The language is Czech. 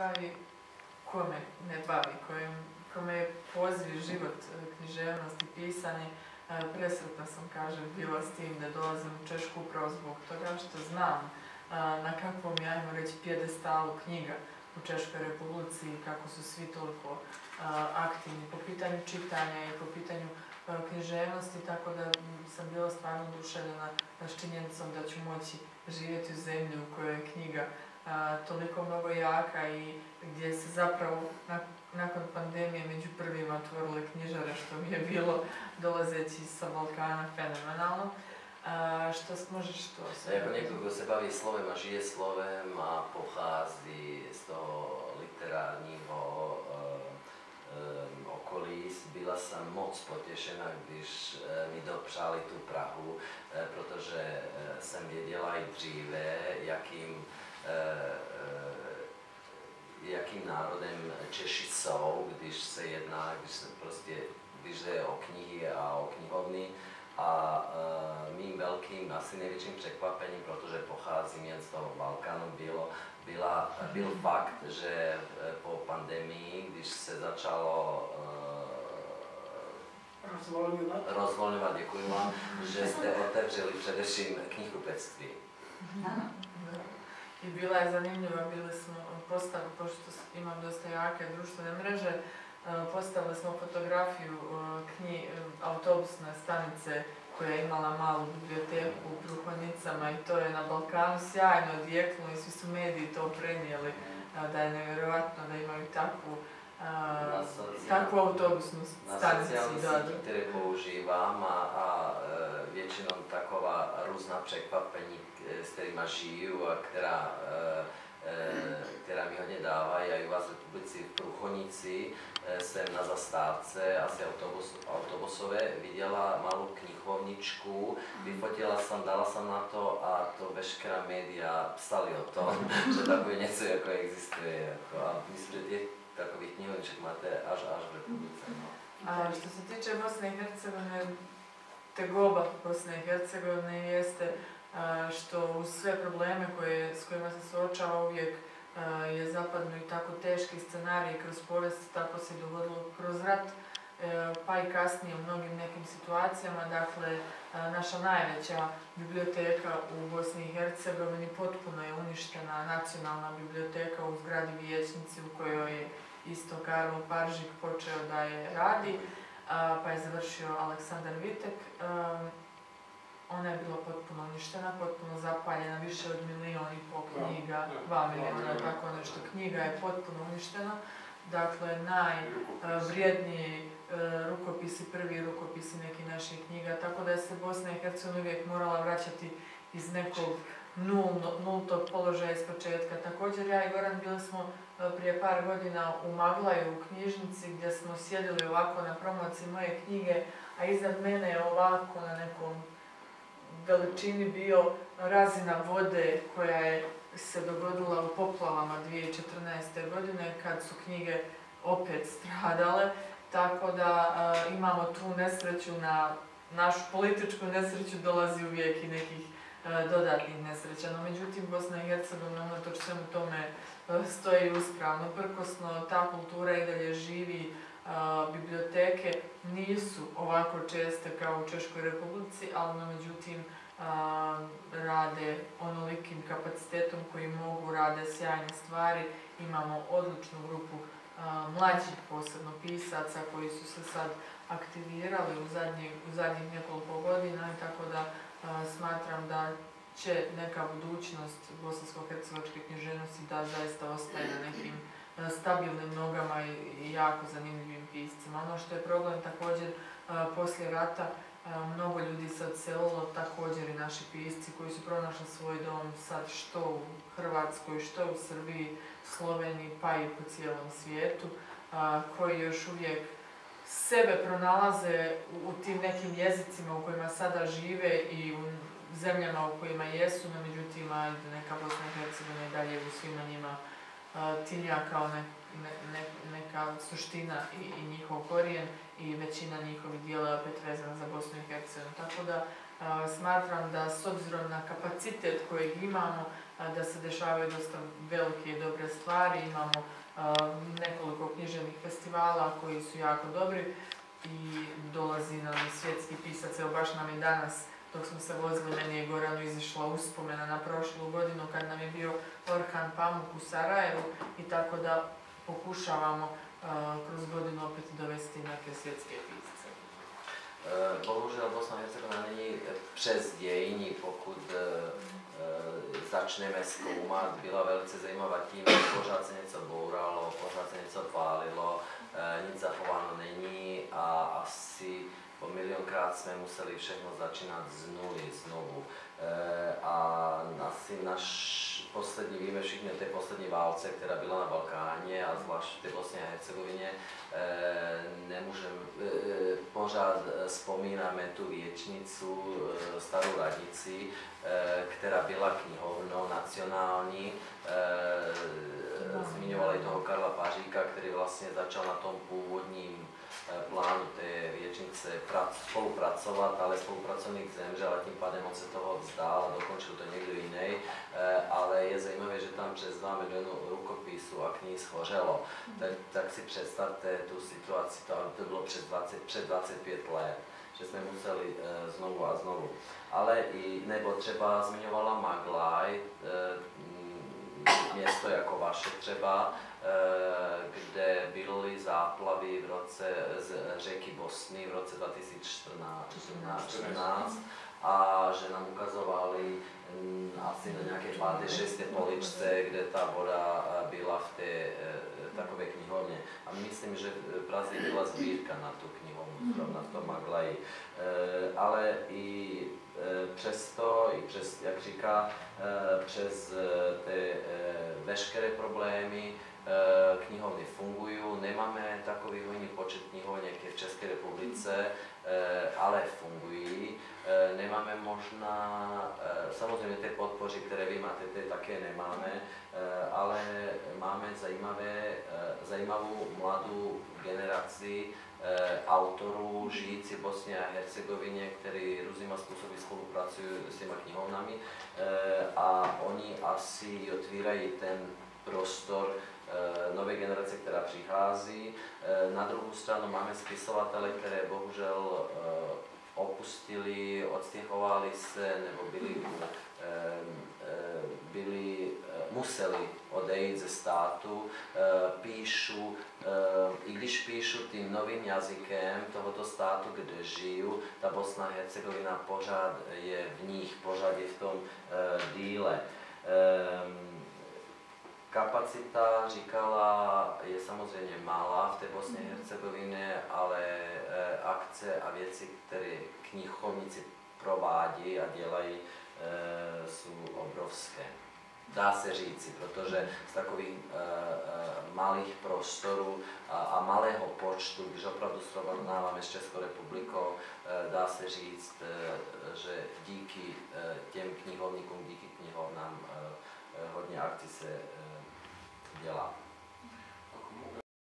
bavi, kome ne bavi, kojem, kome je poziv život, književnost i pisanje, presretna sam, kažem, bila s tim da dolazim u Češku upravo zbog toga što znam na kakvom je, ajmo reći, pjedestalu knjiga u Češkoj republici, kako su svi toliko aktivni po pitanju čitanja i po pitanju književnosti, tako da sam bila stvarno oduševljena s činjenicom da ću moći živjeti u zemlji u kojoj je knjiga toliko mnogo jaka i gdje se zapravo nakon pandemije među prvima otvorile knjižare, što mi je bilo dolazeći sa Balkana fenomenalno. A, što možeš to sve? Jako neko ko se bavi slovima, žije slovem a pochází z toho literárního um, okolí. Byla jsem moc potěšena, když mi dopřáli tu Prahu, protože jsem věděla i dříve, jakým jakým národem Češi jsou, když se jedná, když se prostě, když jde o knihy a o knihovny. A uh, mým velkým, asi největším překvapením, protože pocházím jen z toho Balkánu, bylo, byla, byl fakt, že po pandemii, když se začalo uh, rozvolňovat, rozvolňovat děkuji vám, že jste otevřeli především knihkupectví. I bila je zanimljiva, bili smo postavili, pošto imam dosta jake društvene mreže, postavili smo fotografiju knji, autobusne stanice koja je imala malu biblioteku u Pruhonicama i to je na Balkanu sjajno odjeknulo i svi su mediji to prenijeli, da je nevjerojatno da imaju takvu a, takvu autobusnu stanicu. Na socijalni které používám a, a většinou taková různá překvapení, s kterými žiju a která která mi hodně dává. Já i vás v republici v Pruchonici jsem na zastávce, asi autobus, autobusové, viděla malou knihovničku, vyfotila jsem, dala jsem na to a to veškerá média psali o tom, že takové něco jako existuje. Jako, a myslím, že těch takových knihovniček máte až až v republice. No. A što se tiče Bosne i Hercegovine, tegoba Bosne i Hercegovine jeste što uz sve probleme koje, s kojima se suočava uvijek je zapadno i tako teški scenarij kroz povijest, tako se dogodilo kroz rat, e, pa i kasnije u mnogim nekim situacijama. Dakle, naša najveća biblioteka u Bosni i Hercegovini potpuno je uništena, nacionalna biblioteka u zgradi Vijećnici u kojoj je isto Karlo Paržik počeo da je radi, pa je završio Aleksandar Vitek ona je bila potpuno uništena, potpuno zapaljena, više od milijon i pol knjiga, dva milijuna, tako nešto. Knjiga je potpuno uništena. Dakle, najvrijedniji e, rukopisi, prvi rukopisi nekih naših knjiga, tako da je se Bosna i Hercegovina uvijek morala vraćati iz nekog nultog položaja iz početka. Također ja i Goran bili smo e, prije par godina u Maglaju u knjižnici gdje smo sjedili ovako na promociji moje knjige, a iznad mene je ovako na nekom veličini bio razina vode koja je se dogodila u poplavama 2014. godine kad su knjige opet stradale, tako da a, imamo tu nesreću na našu političku nesreću dolazi uvijek i nekih dodatnih nesreća. No, međutim, Bosna i Hercegovina, unatoč svemu tome, a, stoji uspravno, prkosno, ta kultura i dalje živi, biblioteke nisu ovako česte kao u Češkoj republici, ali no, međutim rade onolikim kapacitetom koji mogu, rade sjajne stvari. Imamo odličnu grupu mlađih posebno pisaca koji su se sad aktivirali u, zadnji, u zadnjih nekoliko godina tako da smatram da će neka budućnost bosansko-hercegovačke književnosti da zaista ostaje na nekim stabilnim nogama i jako zanimljivim piscima. Ono što je problem također poslije rata, mnogo ljudi se odselilo, također i naši pisci koji su pronašli svoj dom sad što u Hrvatskoj, što u Srbiji, Sloveniji, pa i po cijelom svijetu, koji još uvijek sebe pronalaze u tim nekim jezicima u kojima sada žive i u zemljama u kojima jesu, no međutim, neka Bosna i Hercegovina i dalje u svima njima tilja kao ne, ne, ne, neka suština i, i njihov korijen i većina njihovih dijela je opet vezana za Bosnu i Hercegovinu. Tako da Smatram da s obzirom na kapacitet kojeg imamo, da se dešavaju dosta velike i dobre stvari. Imamo nekoliko književnih festivala koji su jako dobri i dolazi nam svjetski pisac. Evo baš nam je danas dok smo se vozili, meni je Goranu izišla uspomena na prošlu godinu kad nam je bio Orhan Pamuk u Sarajevu i tako da pokušavamo kroz godinu opet dovesti neke svjetske pisce. Bohužel Bosna Hercegovina není přes dějiny, pokud začneme zkoumat. Byla velice zajímavá tím, že pořád se něco bouralo, pořád se něco pálilo, nic zachováno není a asi po milionkrát jsme museli všechno začínat z nuly, znovu. A asi náš poslední, víme všichni o té poslední válce, která byla na Balkáně a zvlášť v té Bosně a Hercegovině, nemůžeme, pořád vzpomínáme tu věčnicu, starou radnici, která byla knihovnou nacionální. Zmiňovali toho Karla Paříka, který vlastně začal na tom původním plánu té věčnice spolupracovat, ale spolupracovník zemřel a tím pádem on se toho vzdál a dokončil to někdo jiný. Ale je zajímavé, že tam přes 2 milionu rukopisů a knih schořelo. Tak, tak si představte tu situaci, to, to bylo před, 20, před 25 let že jsme museli e, znovu a znovu. Ale i, nebo třeba zmiňovala Maglaj, město jako vaše třeba, kde byly záplavy v roce z řeky Bosny v roce 2014 a že nám ukazovali asi na nějaké páté, šesté poličce, kde ta voda byla v té takové knihovně. A myslím, že v Praze byla sbírka na tu knihovnu, zrovna v tom Maglaji. Ale i přesto, i přes, jak říká, přes ty veškeré problémy, knihovny fungují, nemáme takový hojný počet knihovní, jak je v České republice, ale fungují. Nemáme možná, samozřejmě ty podpory, které vy máte, ty také nemáme, ale máme zajímavé, zajímavou mladou generaci autorů žijící v Bosně a Hercegovině, kteří různýma způsoby spolupracují s těma knihovnami a oni asi otvírají ten prostor nové generace, která přichází. Na druhou stranu máme spisovatele, které bohužel opustili, odstěhovali se nebo byli, byli, museli odejít ze státu, píšu, i když píšu tím novým jazykem tohoto státu, kde žiju, ta Bosna a Hercegovina pořád je v nich, pořád je v tom díle. Kapacita, říkala, je samozřejmě malá v té Bosně a Hercegovině, ale akce a věci, které knihovníci provádí a dělají, jsou obrovské. Dá se říci, protože z takových uh, malých prostorů a, a malého počtu, když opravdu srovnáváme s Českou republikou, uh, dá se říct, že díky těm knihovníkům, díky knihovnám hodně akcí se dělá.